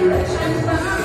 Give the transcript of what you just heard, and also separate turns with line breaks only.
Let your